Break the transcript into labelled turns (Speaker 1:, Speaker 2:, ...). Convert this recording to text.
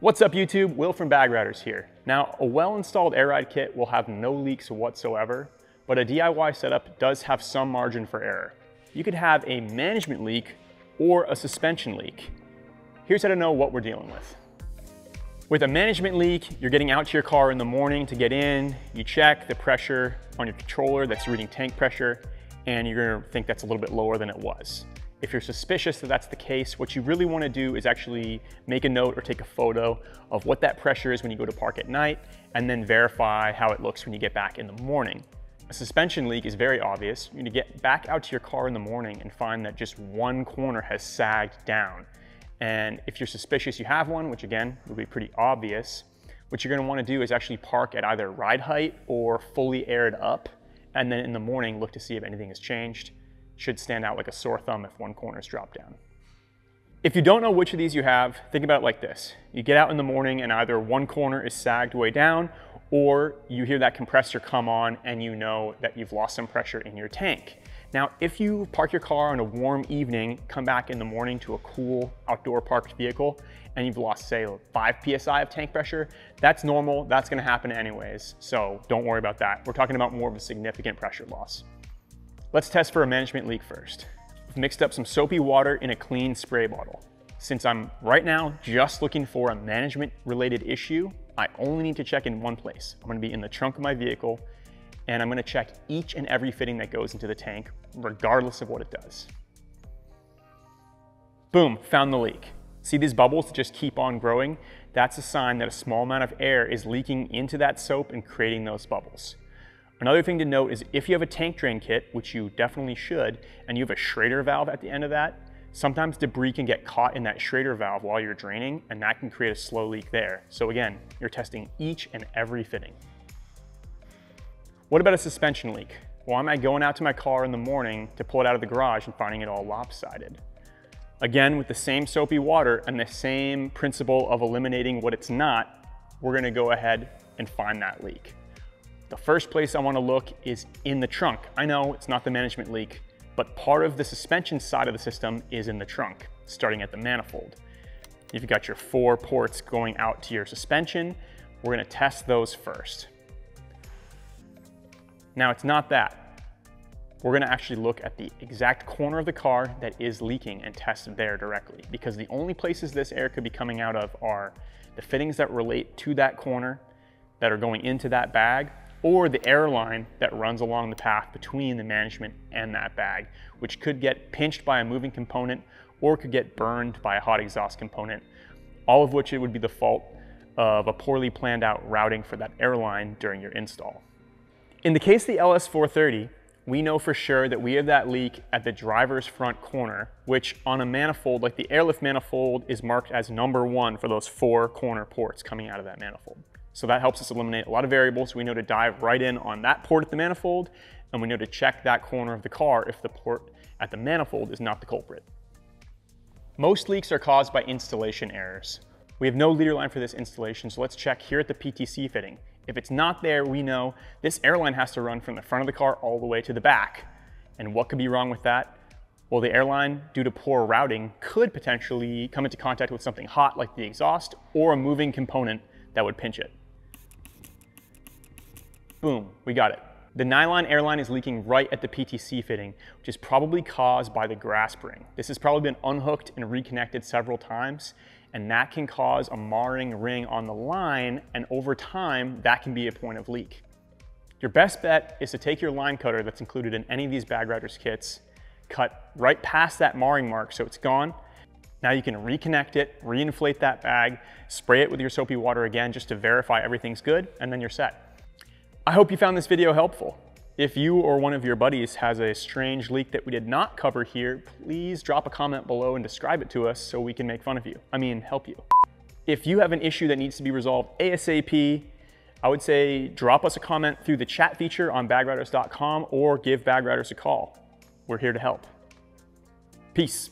Speaker 1: What's up YouTube? Will from Bag Riders here. Now, a well-installed air ride kit will have no leaks whatsoever, but a DIY setup does have some margin for error. You could have a management leak or a suspension leak. Here's how to know what we're dealing with. With a management leak, you're getting out to your car in the morning to get in, you check the pressure on your controller that's reading tank pressure, and you're gonna think that's a little bit lower than it was. If you're suspicious that that's the case, what you really wanna do is actually make a note or take a photo of what that pressure is when you go to park at night, and then verify how it looks when you get back in the morning. A suspension leak is very obvious. You're gonna get back out to your car in the morning and find that just one corner has sagged down. And if you're suspicious you have one, which again, would be pretty obvious, what you're gonna wanna do is actually park at either ride height or fully aired up, and then in the morning, look to see if anything has changed should stand out like a sore thumb if one corner is dropped down. If you don't know which of these you have, think about it like this. You get out in the morning and either one corner is sagged way down or you hear that compressor come on and you know that you've lost some pressure in your tank. Now, if you park your car on a warm evening, come back in the morning to a cool outdoor parked vehicle, and you've lost, say, 5 PSI of tank pressure, that's normal, that's gonna happen anyways, so don't worry about that. We're talking about more of a significant pressure loss. Let's test for a management leak first. I've mixed up some soapy water in a clean spray bottle. Since I'm right now just looking for a management related issue, I only need to check in one place. I'm gonna be in the trunk of my vehicle and I'm gonna check each and every fitting that goes into the tank, regardless of what it does. Boom, found the leak. See these bubbles just keep on growing? That's a sign that a small amount of air is leaking into that soap and creating those bubbles. Another thing to note is if you have a tank drain kit, which you definitely should, and you have a Schrader valve at the end of that, sometimes debris can get caught in that Schrader valve while you're draining, and that can create a slow leak there. So again, you're testing each and every fitting. What about a suspension leak? Why am I going out to my car in the morning to pull it out of the garage and finding it all lopsided? Again, with the same soapy water and the same principle of eliminating what it's not, we're gonna go ahead and find that leak. The first place I wanna look is in the trunk. I know it's not the management leak, but part of the suspension side of the system is in the trunk, starting at the manifold. You've got your four ports going out to your suspension. We're gonna test those first. Now it's not that. We're gonna actually look at the exact corner of the car that is leaking and test there directly because the only places this air could be coming out of are the fittings that relate to that corner that are going into that bag or the air line that runs along the path between the management and that bag, which could get pinched by a moving component or could get burned by a hot exhaust component, all of which it would be the fault of a poorly planned out routing for that airline during your install. In the case of the LS430, we know for sure that we have that leak at the driver's front corner, which on a manifold, like the airlift manifold is marked as number one for those four corner ports coming out of that manifold. So that helps us eliminate a lot of variables. We know to dive right in on that port at the manifold, and we know to check that corner of the car if the port at the manifold is not the culprit. Most leaks are caused by installation errors. We have no leader line for this installation, so let's check here at the PTC fitting. If it's not there, we know this airline has to run from the front of the car all the way to the back. And what could be wrong with that? Well, the airline, due to poor routing, could potentially come into contact with something hot like the exhaust or a moving component that would pinch it. Boom, we got it. The nylon airline is leaking right at the PTC fitting, which is probably caused by the grasp ring. This has probably been unhooked and reconnected several times, and that can cause a marring ring on the line, and over time, that can be a point of leak. Your best bet is to take your line cutter that's included in any of these bag riders kits, cut right past that marring mark so it's gone. Now you can reconnect it, reinflate that bag, spray it with your soapy water again just to verify everything's good, and then you're set. I hope you found this video helpful. If you or one of your buddies has a strange leak that we did not cover here, please drop a comment below and describe it to us so we can make fun of you. I mean, help you. If you have an issue that needs to be resolved ASAP, I would say drop us a comment through the chat feature on bagriders.com or give Bagriders a call. We're here to help. Peace.